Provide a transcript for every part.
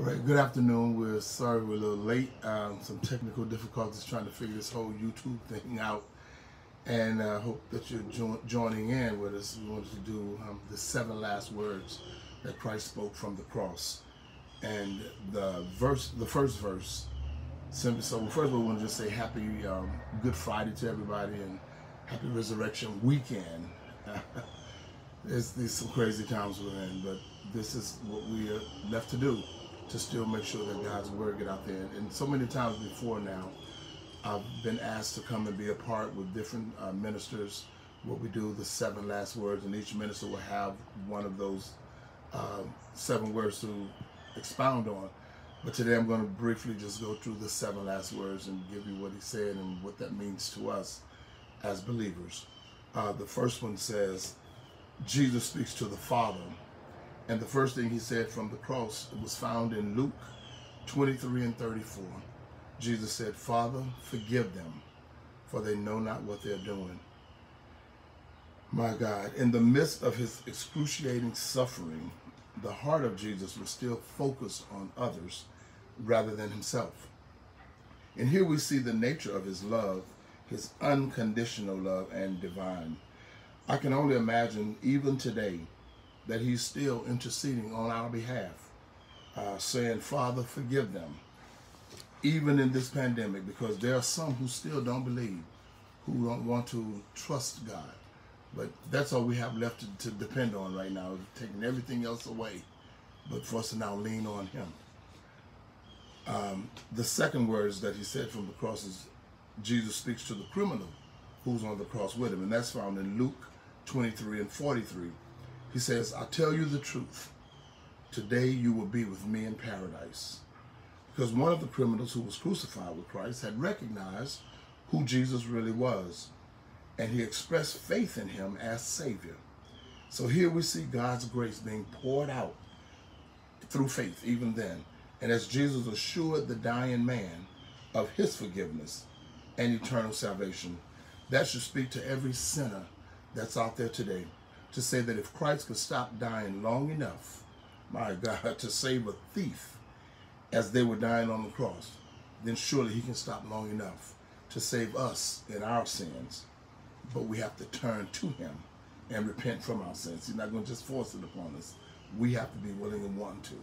All right, good afternoon. We're sorry we're a little late. Um, some technical difficulties trying to figure this whole YouTube thing out. And I uh, hope that you're jo- joining in with us. We wanted to do um, the seven last words that Christ spoke from the cross. And the verse, the first verse, simply so first of all, we want to just say happy um, Good Friday to everybody and happy Resurrection Weekend. there's, there's some crazy times we're in, but this is what we are left to do to still make sure that God's word get out there. And so many times before now, I've been asked to come and be a part with different uh, ministers. What we do, the seven last words, and each minister will have one of those uh, seven words to expound on. But today I'm going to briefly just go through the seven last words and give you what he said and what that means to us as believers. Uh, the first one says, Jesus speaks to the Father and the first thing he said from the cross was found in Luke 23 and 34. Jesus said, Father, forgive them, for they know not what they're doing. My God, in the midst of his excruciating suffering, the heart of Jesus was still focused on others rather than himself. And here we see the nature of his love, his unconditional love and divine. I can only imagine, even today, that he's still interceding on our behalf, uh, saying, Father, forgive them, even in this pandemic, because there are some who still don't believe, who don't want to trust God. But that's all we have left to, to depend on right now, taking everything else away, but for us to now lean on Him. Um, the second words that he said from the cross is Jesus speaks to the criminal who's on the cross with him, and that's found in Luke 23 and 43. He says, I tell you the truth. Today you will be with me in paradise. Because one of the criminals who was crucified with Christ had recognized who Jesus really was. And he expressed faith in him as Savior. So here we see God's grace being poured out through faith, even then. And as Jesus assured the dying man of his forgiveness and eternal salvation, that should speak to every sinner that's out there today to say that if Christ could stop dying long enough, my God, to save a thief as they were dying on the cross, then surely he can stop long enough to save us in our sins. But we have to turn to him and repent from our sins. He's not going to just force it upon us. We have to be willing and want to.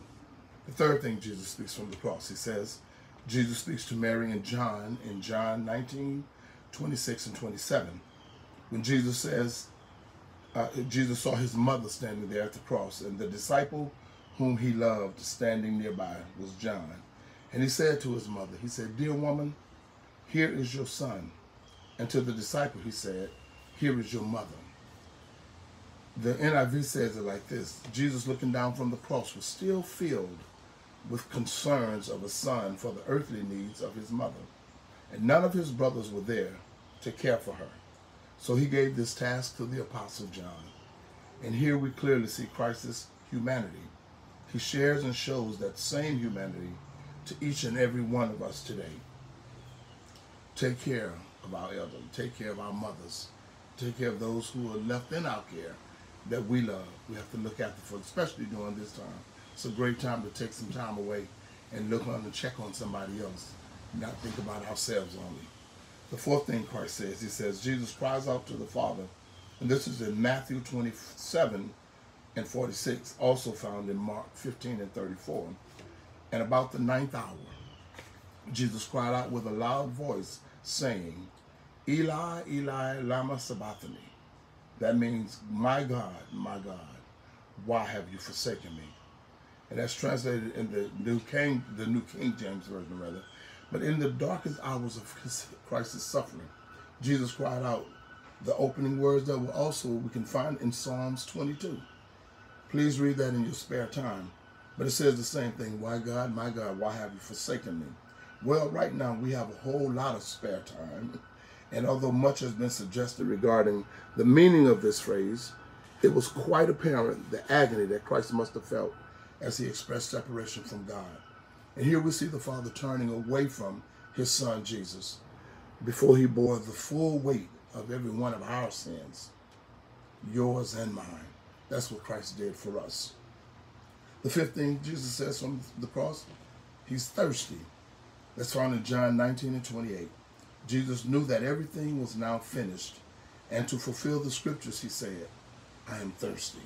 The third thing Jesus speaks from the cross, he says, Jesus speaks to Mary and John in John 19, 26 and 27. When Jesus says, uh, Jesus saw his mother standing there at the cross, and the disciple whom he loved standing nearby was John. And he said to his mother, he said, Dear woman, here is your son. And to the disciple he said, Here is your mother. The NIV says it like this Jesus looking down from the cross was still filled with concerns of a son for the earthly needs of his mother. And none of his brothers were there to care for her. So he gave this task to the Apostle John. And here we clearly see Christ's humanity. He shares and shows that same humanity to each and every one of us today. Take care of our elderly, take care of our mothers, take care of those who are left in our care that we love. We have to look after for, especially during this time. It's a great time to take some time away and look on and check on somebody else, not think about ourselves only. The fourth thing Christ says, he says, Jesus cries out to the Father, and this is in Matthew 27 and 46, also found in Mark 15 and 34. And about the ninth hour, Jesus cried out with a loud voice, saying, Eli, Eli, lama sabachthani. That means, my God, my God, why have you forsaken me? And that's translated in the New King, the New King James Version, rather. But in the darkest hours of Christ's suffering, Jesus cried out the opening words that were also we can find in Psalms 22. Please read that in your spare time. But it says the same thing. Why God, my God, why have you forsaken me? Well, right now we have a whole lot of spare time. And although much has been suggested regarding the meaning of this phrase, it was quite apparent the agony that Christ must have felt as he expressed separation from God. And here we see the Father turning away from his Son Jesus before he bore the full weight of every one of our sins, yours and mine. That's what Christ did for us. The fifth thing Jesus says from the cross, he's thirsty. That's found in John 19 and 28. Jesus knew that everything was now finished, and to fulfill the scriptures, he said, I am thirsty.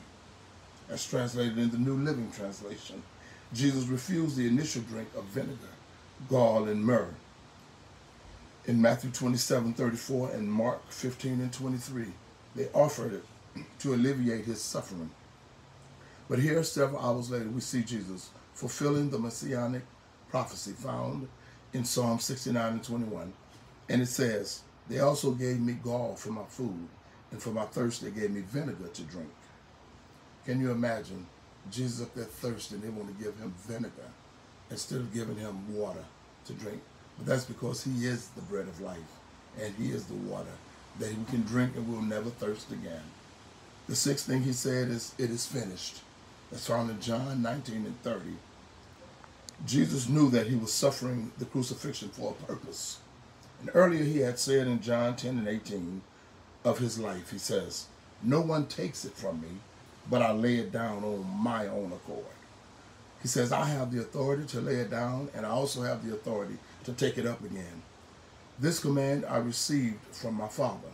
As translated in the New Living Translation, Jesus refused the initial drink of vinegar, gall, and myrrh. In Matthew 27, 34 and Mark 15 and 23, they offered it to alleviate his suffering. But here, several hours later, we see Jesus fulfilling the messianic prophecy found in Psalm 69 and 21. And it says, They also gave me gall for my food, and for my thirst, they gave me vinegar to drink. Can you imagine Jesus up there thirsty and they want to give him vinegar instead of giving him water to drink? But that's because he is the bread of life and he is the water that we can drink and we'll never thirst again. The sixth thing he said is, It is finished. That's found in John 19 and 30. Jesus knew that he was suffering the crucifixion for a purpose. And earlier he had said in John 10 and 18 of his life, he says, No one takes it from me, but I lay it down on my own accord. He says, I have the authority to lay it down, and I also have the authority to take it up again. This command I received from my Father.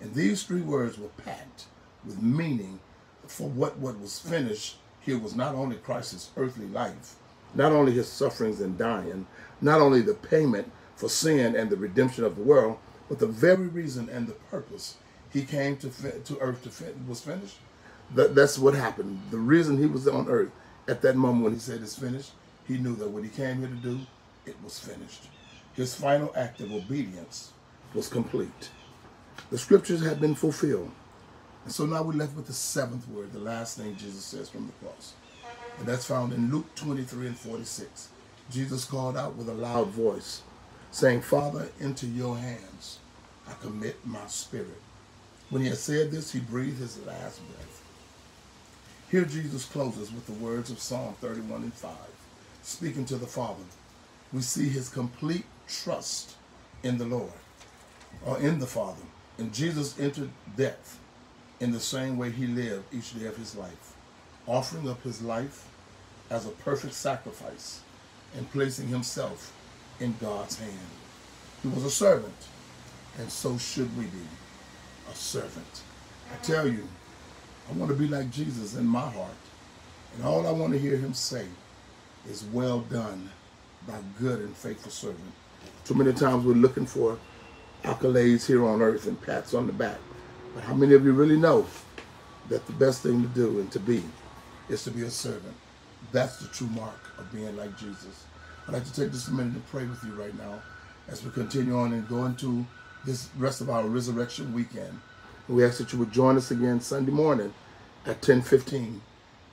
And these three words were packed with meaning for what, what was finished here was not only Christ's earthly life, not only his sufferings and dying, not only the payment for sin and the redemption of the world, but the very reason and the purpose he came to to earth to was finished. That, that's what happened. The reason he was on earth at that moment when he said it's finished, he knew that what he came here to do, it was finished. His final act of obedience was complete. The scriptures had been fulfilled. And so now we're left with the seventh word, the last thing Jesus says from the cross. And that's found in Luke 23 and 46. Jesus called out with a loud voice, saying, Father, into your hands I commit my spirit. When he had said this, he breathed his last breath. Here Jesus closes with the words of Psalm 31 and 5. Speaking to the Father, we see his complete trust in the Lord, or in the Father. And Jesus entered death in the same way he lived each day of his life, offering up his life as a perfect sacrifice and placing himself in God's hand. He was a servant, and so should we be a servant. I tell you, I want to be like Jesus in my heart, and all I want to hear him say is, Well done, thy good and faithful servant. Too many times we're looking for accolades here on earth and pats on the back. But how many of you really know that the best thing to do and to be is to be a servant? That's the true mark of being like Jesus. I'd like to take just a minute to pray with you right now as we continue on and go into this rest of our resurrection weekend. We ask that you would join us again Sunday morning at 10:15,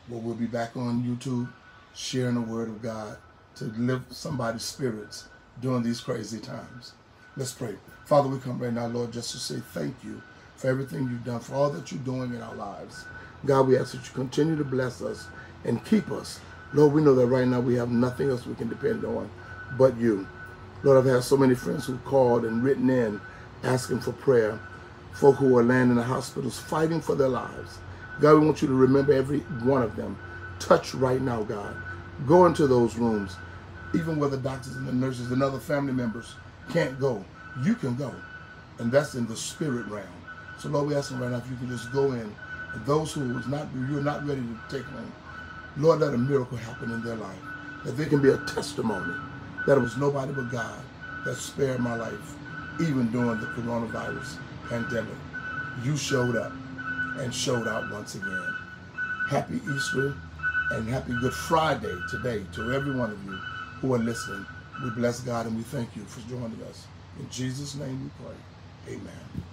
where we'll be back on YouTube sharing the word of God to lift somebody's spirits during these crazy times. Let's pray. Father, we come right now, Lord, just to say thank you for everything you've done, for all that you're doing in our lives. God, we ask that you continue to bless us and keep us. Lord, we know that right now we have nothing else we can depend on but you. Lord, I've had so many friends who called and written in asking for prayer. Folk who are laying in the hospitals fighting for their lives. God, we want you to remember every one of them. Touch right now, God. Go into those rooms, even where the doctors and the nurses and other family members can't go. You can go. And that's in the spirit realm. So Lord, we ask them right now if you can just go in. And those who is not you're not ready to take home, Lord, let a miracle happen in their life. That they can be a testimony that it was nobody but God that spared my life, even during the coronavirus pandemic. You showed up and showed out once again. Happy Easter and happy Good Friday today to every one of you who are listening. We bless God and we thank you for joining us. In Jesus' name we pray. Amen.